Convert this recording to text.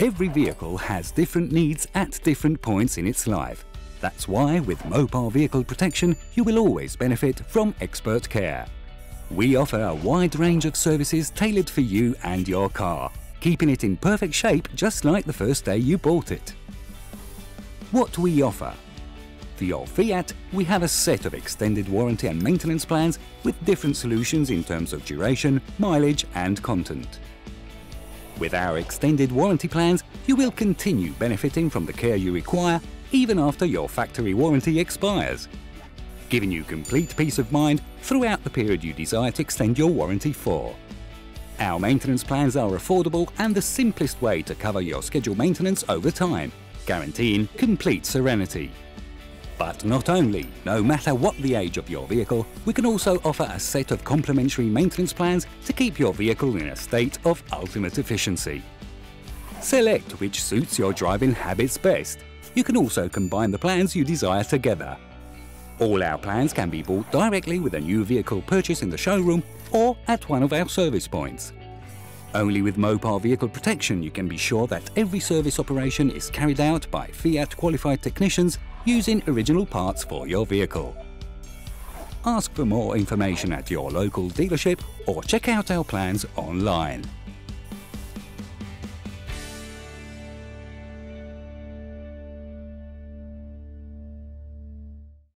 Every vehicle has different needs at different points in its life. That's why with Mopar Vehicle Protection you will always benefit from expert care. We offer a wide range of services tailored for you and your car, keeping it in perfect shape just like the first day you bought it. What we offer for your Fiat, we have a set of extended warranty and maintenance plans with different solutions in terms of duration, mileage and content. With our extended warranty plans, you will continue benefiting from the care you require even after your factory warranty expires, giving you complete peace of mind throughout the period you desire to extend your warranty for. Our maintenance plans are affordable and the simplest way to cover your scheduled maintenance over time, guaranteeing complete serenity. But not only, no matter what the age of your vehicle, we can also offer a set of complimentary maintenance plans to keep your vehicle in a state of ultimate efficiency. Select which suits your driving habits best. You can also combine the plans you desire together. All our plans can be bought directly with a new vehicle purchase in the showroom or at one of our service points. Only with Mopar Vehicle Protection you can be sure that every service operation is carried out by Fiat qualified technicians using original parts for your vehicle. Ask for more information at your local dealership or check out our plans online.